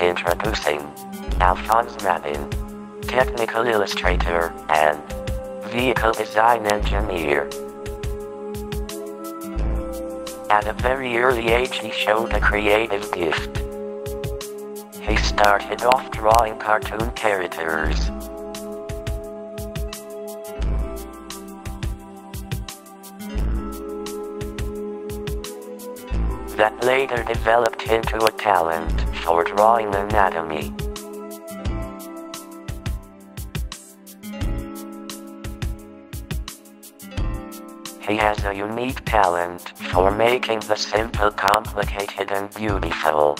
Introducing Alphonse Maddin, technical illustrator and vehicle design engineer. At a very early age he showed a creative gift. He started off drawing cartoon characters. That later developed into a talent for drawing anatomy. He has a unique talent for making the simple complicated and beautiful.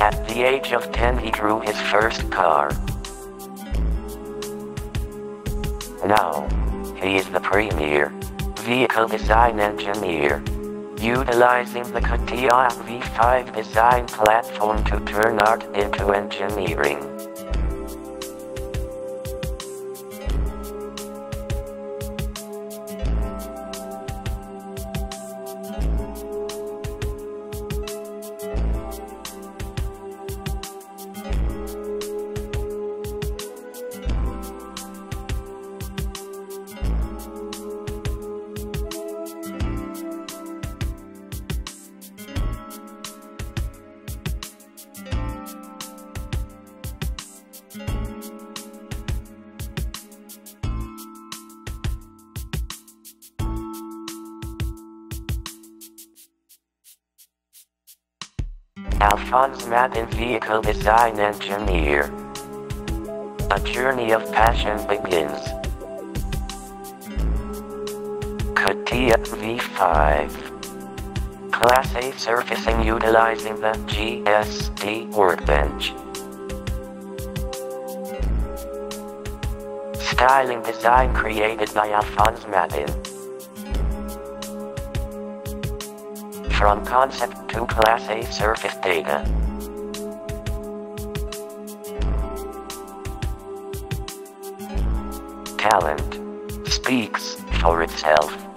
At the age of 10 he drew his first car. Now, he is the premier vehicle design engineer, utilizing the CATIA V5 design platform to turn art into engineering. Alphonse Maddin Vehicle Design Engineer. A journey of passion begins. CATIA V5. Class A surfacing utilizing the GSD workbench. Styling design created by Alphonse Maddin. From concept to Class A surface data. Talent speaks for itself.